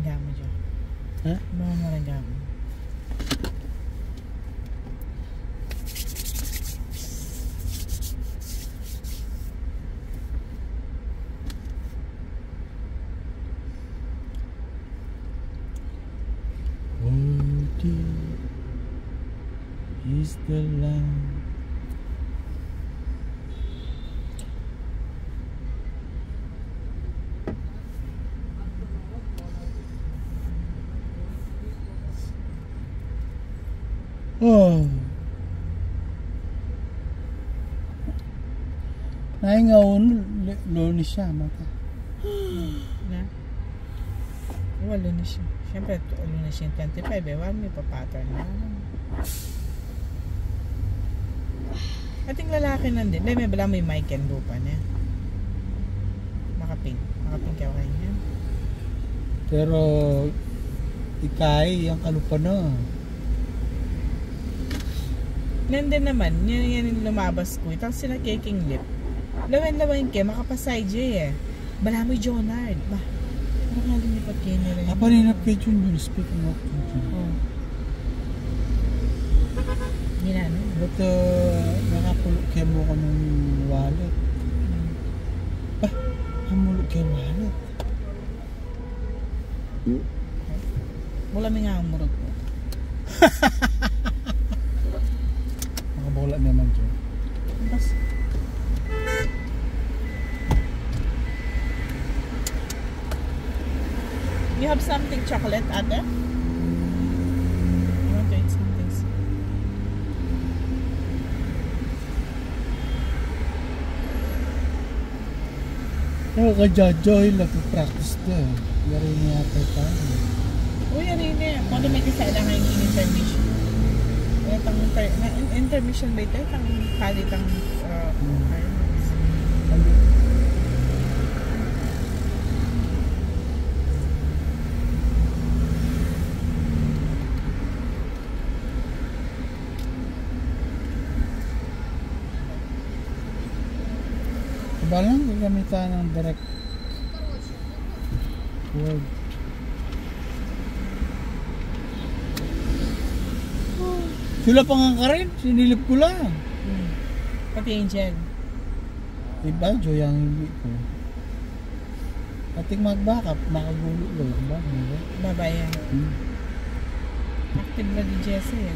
Bumingga mo dyan. Ha? Bumingga mo. Worthy is the Lamb. Oh. Naingaon lo ni siya mata. Na? Walo na siya. Siyempre, na siya yung 25 eh. Wala may papattern na. Ating lalaki nandun. May bala may mic and lupa niya. Makaping. Makaping ka kayo niya. Pero ikay ang kalupa na. Nandun naman, yan, yan yung lumabas ko. Tapos sila caking lip. Lawan-lawan ka, makapasay J eh. Bala mo yung Jonard. Ba, nga lumipat kayo nila? Apa rin na kay Jun Jun, speaking of Jun. Oh. Hindi na, ano? Ba't uh, nakapulok kayo mo ko ng wallet? Ah, hamulok kayo ng wallet. Wala may nga ang murag ko. Makabola naman dyan. Bas. You have something chocolate, ate? I want to eat something. Pero ka Jojoy, nag-practice na. Laro niya yata tayo. Uy, ano yun eh. Kung ano may kasailangan yung intermission. Ano tang na, in- intermission ba ito? Tang kalitang uh, Hmm. ano? Ba lang, gagamitan ng direct word. Sila pa nga ka rin, sinilip ko lang. Hmm. Pati yung gel. Diba, Joy ang hindi ko. Ating mag-backup, makagulo lang. Ba? Diba? Babayan. Hmm. Active na di Jesse eh.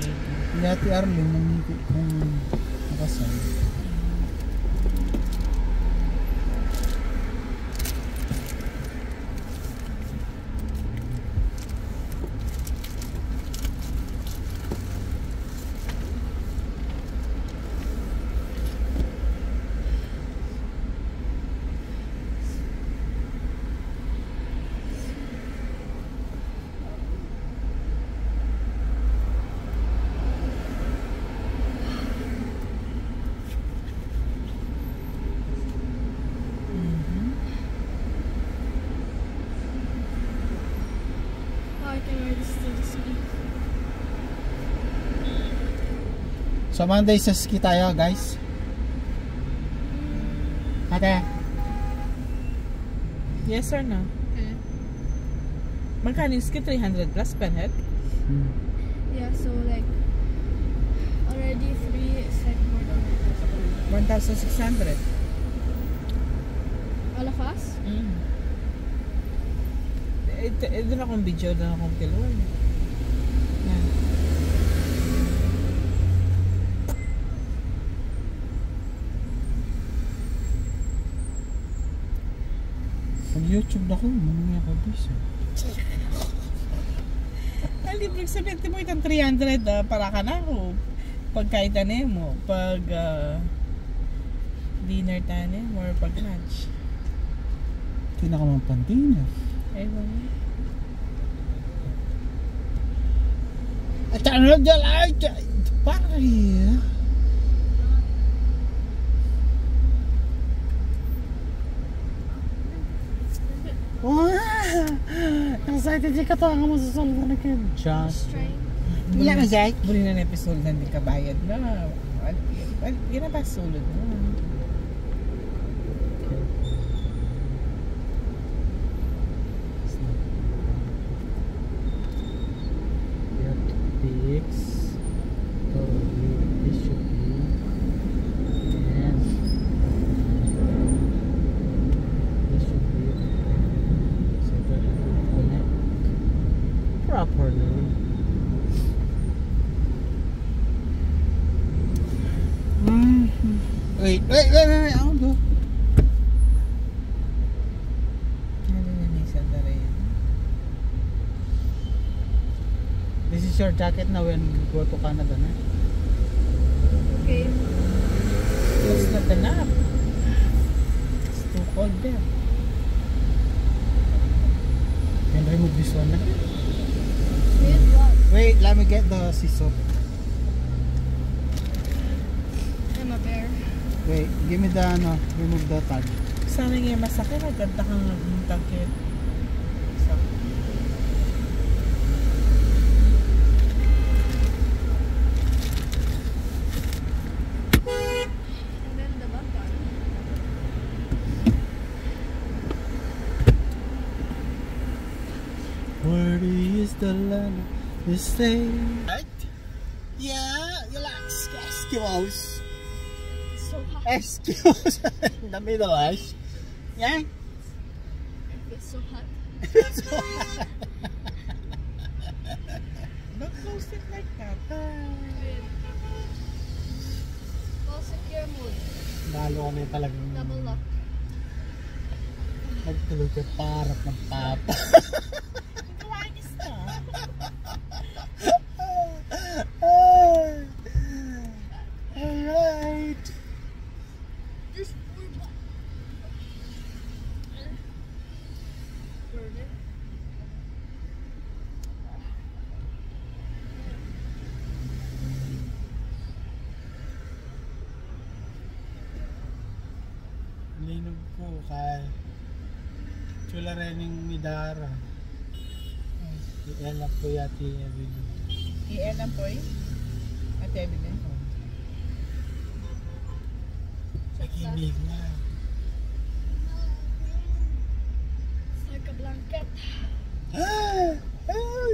Di, di, Ate Arlene, nangyiti kung nakasal. Mhm. I can already still speak. Sa Monday sa ski tayo, guys. Ate. Yes or no? Eh. Magkano yung ski? 300 plus per head? Hmm. Yeah, so like already three is like more than 1,600. all of us. Mm. Na akong video, doon akong kiluan. Yan. Pag YouTube na ko, mamaya ka bisa. Ang libre sa 20 mo itong 300 ah, para ka na ako. Pagkain tanin mo, pag ah, dinner tanin mo, or pag lunch. Hindi na ka mga pantinas. Ewan mo. At ano dyan ay pare. Excited si Katanga mo sa salvo na kayo. Just. Ilan na Jake? Muli na episode na din kabayad na. Al, al, yun na ba sulod mo? You have to fix. So this should be. And this should be. So that it will properly. Mm. Wait, wait, wait, wait, wait. I'll do. Ano? This is your jacket now when you go to Canada, na? Okay. It's not enough. It's too cold there. And remove this one, na? Wait, let me get the scissor. I'm a bear. Wait, give me the, ano, remove the tag. Sana nga masakit. Nagkanta kang tagkit. And then the button. Where is the land you say? Right? Yeah, you like Eskimos. It's so hot. Eskimos in the Middle East. Yeah? It's so hot. Don't close it like that. With. Well, secure mode. Lalo kami talagang Double lock. nagtuloy ka parap ng papa. ko kay chula rening midara. Iyan lang po yati Evelyn. Iyan lang po eh? Ate Evelyn? Sa kinig na. Sa kablanket. Ah! ah!